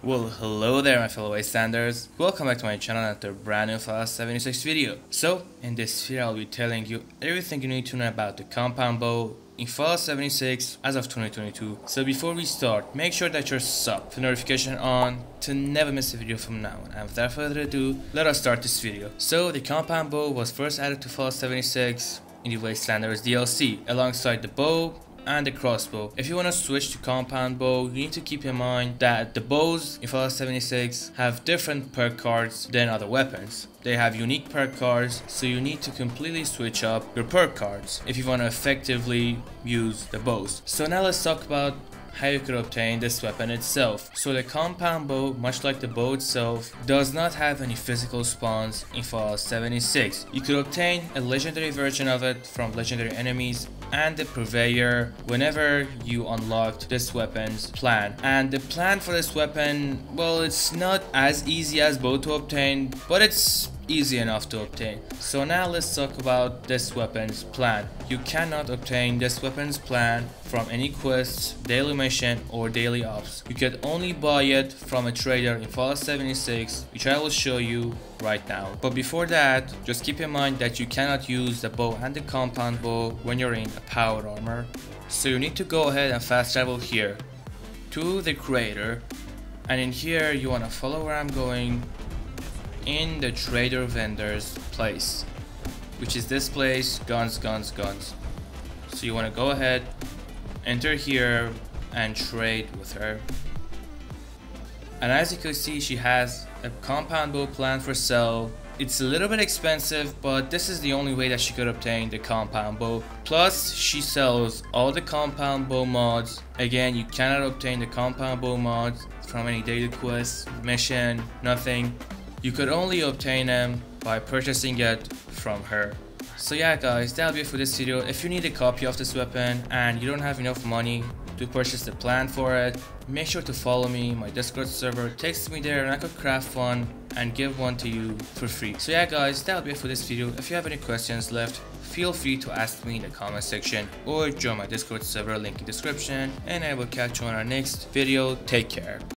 Well, hello there my fellow bystanders. Welcome back to my channel to a brand new Fallout 76 video. So, in this video I'll be telling you everything you need to know about the compound bow in Fallout 76 as of 2022. So before we start, make sure that you're sub, the notification on to never miss a video from now on. And without further ado, let us start this video. So the compound bow was first added to Fallout 76 in the Wastelanders DLC alongside the bow and the crossbow. If you want to switch to compound bow, you need to keep in mind that the bows in Fallout 76 have different perk cards than other weapons. They have unique perk cards, so you need to completely switch up your perk cards if you want to effectively use the bows. So now let's talk about how you could obtain this weapon itself. So the compound bow, much like the bow itself, does not have any physical spawns in Fallout 76. You could obtain a legendary version of it from legendary enemies and the purveyor whenever you unlocked this weapon's plan. And the plan for this weapon, well it's not as easy as bow to obtain, but it's easy enough to obtain. So now let's talk about this weapon's plan. You cannot obtain this weapon's plan from any quests, daily mission or daily ops. You can only buy it from a trader in Fallout 76 which I will show you right now. But before that, just keep in mind that you cannot use the bow and the compound bow when you're in a power armor. So you need to go ahead and fast travel here to the crater and in here you want to follow where I'm going in the trader vendor's place which is this place guns guns guns. So you want to go ahead enter here and trade with her. And as you can see she has a compound bow plan for sale it's a little bit expensive but this is the only way that she could obtain the compound bow plus she sells all the compound bow mods. Again you cannot obtain the compound bow mods from any daily quest mission nothing you could only obtain them by purchasing it from her. So yeah guys, that'll be it for this video. If you need a copy of this weapon and you don't have enough money to purchase the plan for it, make sure to follow me, my discord server, text me there and I could craft one and give one to you for free. So yeah guys, that'll be it for this video. If you have any questions left, feel free to ask me in the comment section or join my discord server link in description and I will catch you on our next video. Take care.